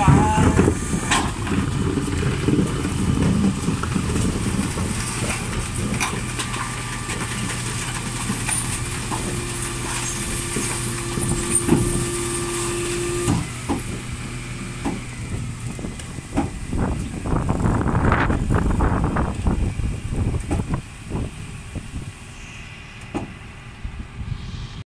Wow.